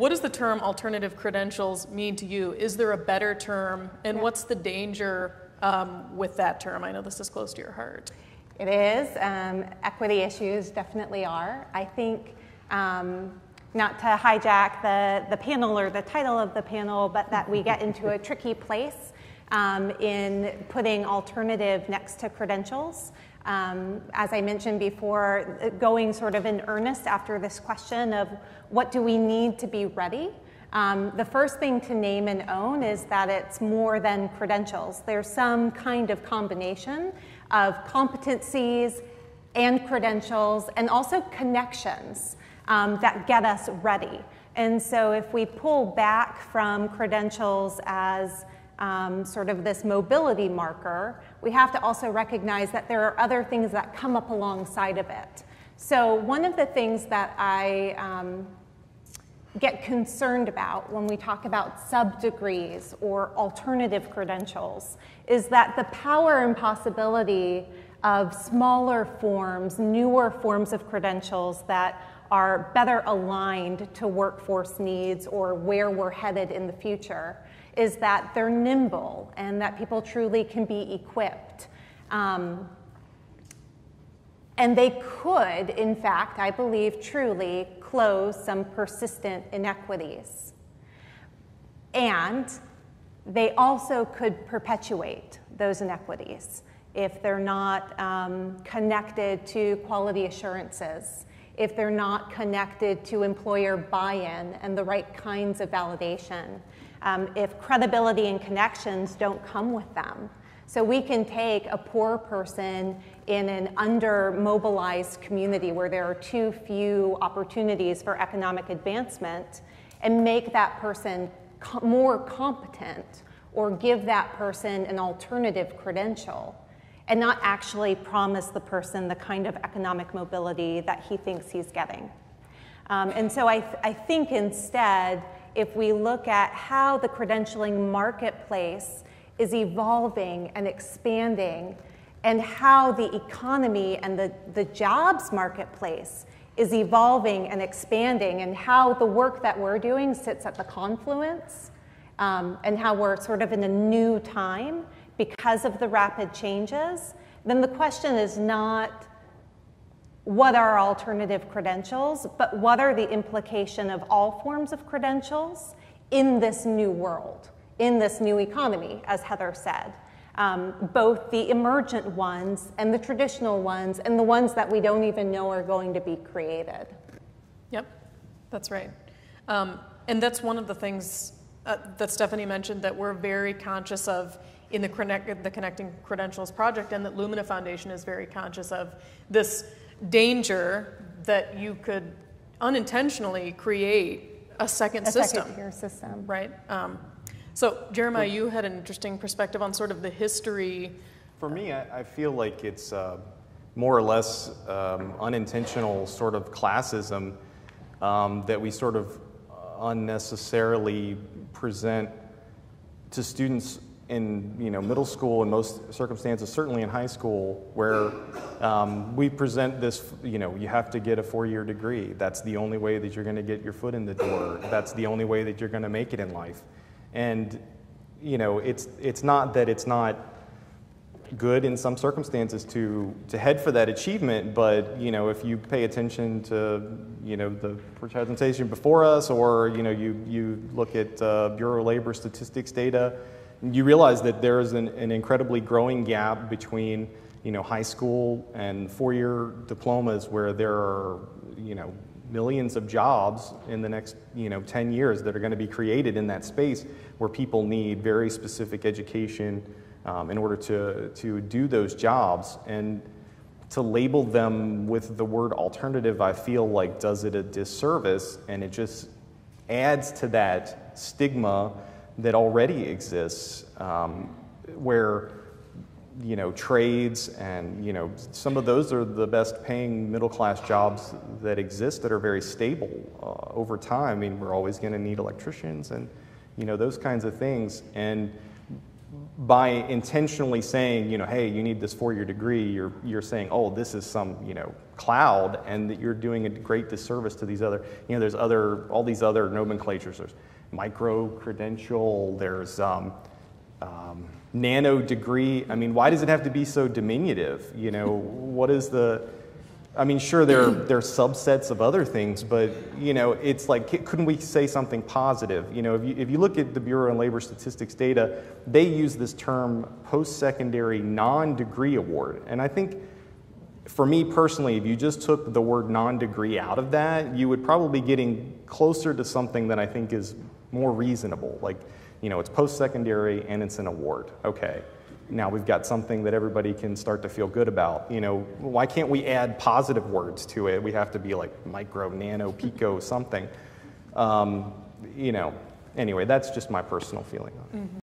what does the term alternative credentials mean to you? Is there a better term? And yeah. what's the danger um, with that term? I know this is close to your heart. It is. Um, equity issues definitely are. I think, um, not to hijack the, the panel or the title of the panel, but that we get into a tricky place um, in putting alternative next to credentials. Um, as I mentioned before, going sort of in earnest after this question of what do we need to be ready? Um, the first thing to name and own is that it's more than credentials. There's some kind of combination of competencies and credentials and also connections um, that get us ready. And so if we pull back from credentials as um, sort of this mobility marker, we have to also recognize that there are other things that come up alongside of it. So one of the things that I um, get concerned about when we talk about sub-degrees or alternative credentials is that the power and possibility of smaller forms, newer forms of credentials that are better aligned to workforce needs or where we're headed in the future is that they're nimble and that people truly can be equipped. Um, and they could, in fact, I believe truly, close some persistent inequities. And they also could perpetuate those inequities if they're not um, connected to quality assurances, if they're not connected to employer buy in and the right kinds of validation, um, if credibility and connections don't come with them. So we can take a poor person in an under mobilized community where there are too few opportunities for economic advancement and make that person co- more competent or give that person an alternative credential and not actually promise the person the kind of economic mobility that he thinks he's getting. Um, and so I, th- I think instead, if we look at how the credentialing marketplace is evolving and expanding, and how the economy and the, the jobs marketplace is evolving and expanding, and how the work that we're doing sits at the confluence, um, and how we're sort of in a new time because of the rapid changes, then the question is not what are alternative credentials, but what are the implication of all forms of credentials in this new world, in this new economy, as Heather said. Um, both the emergent ones and the traditional ones, and the ones that we don't even know are going to be created. Yep, that's right. Um, and that's one of the things uh, that Stephanie mentioned that we're very conscious of in the, connect, the Connecting Credentials project, and that Lumina Foundation is very conscious of this danger that you could unintentionally create a second a system. Second tier system. Right? Um, so, Jeremiah, you had an interesting perspective on sort of the history. For me, I, I feel like it's uh, more or less um, unintentional sort of classism um, that we sort of unnecessarily present to students in you know middle school in most circumstances, certainly in high school, where um, we present this, you know, you have to get a four-year degree. That's the only way that you're going to get your foot in the door. That's the only way that you're going to make it in life. And you know, it's it's not that it's not good in some circumstances to to head for that achievement, but you know, if you pay attention to you know the presentation before us, or you know, you you look at uh, Bureau of Labor statistics data you realize that there is an, an incredibly growing gap between you know, high school and four-year diplomas where there are you know, millions of jobs in the next you know, 10 years that are going to be created in that space where people need very specific education um, in order to, to do those jobs. And to label them with the word alternative, I feel like does it a disservice and it just adds to that stigma that already exists um, where you know trades and you know some of those are the best paying middle class jobs that exist that are very stable uh, over time i mean we're always going to need electricians and you know those kinds of things and by intentionally saying, you know, hey, you need this four-year degree, you're, you're saying, oh, this is some, you know, cloud, and that you're doing a great disservice to these other, you know, there's other, all these other nomenclatures. There's micro-credential, there's um, um, nano degree. I mean, why does it have to be so diminutive? You know, what is the, I mean, sure, there, there are subsets of other things, but, you know, it's like, couldn't we say something positive? You know, if you, if you look at the Bureau of Labor Statistics data, they use this term post-secondary non-degree award. And I think, for me personally, if you just took the word non-degree out of that, you would probably be getting closer to something that I think is more reasonable. Like, you know, it's post-secondary and it's an award. Okay now we've got something that everybody can start to feel good about. You know, why can't we add positive words to it? We have to be like micro, nano, pico, something. Um, you know, anyway, that's just my personal feeling on it. Mm -hmm.